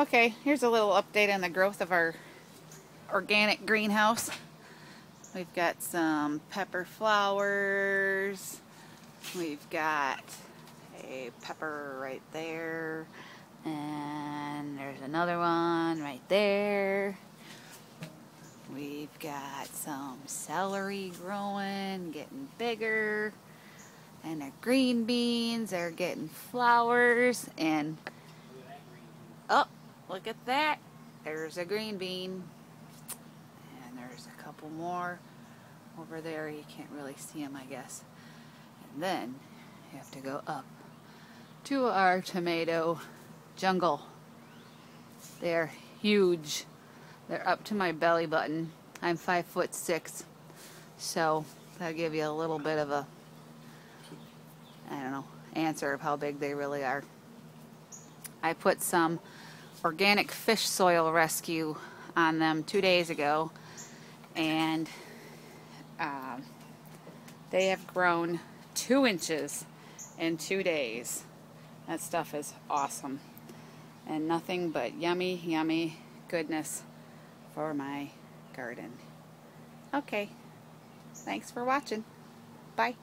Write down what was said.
Okay, here's a little update on the growth of our organic greenhouse. We've got some pepper flowers. We've got a pepper right there. And there's another one right there. We've got some celery growing, getting bigger. And the green beans are getting flowers. And, oh, look at that. There's a green bean. And there's a couple more over there. You can't really see them, I guess. And then you have to go up to our tomato jungle. They're huge. They're up to my belly button. I'm five foot six. So that'll give you a little bit of a, I don't know, answer of how big they really are. I put some organic fish soil rescue on them two days ago and um, they have grown two inches in two days. That stuff is awesome and nothing but yummy, yummy goodness for my garden. Okay, thanks for watching. Bye.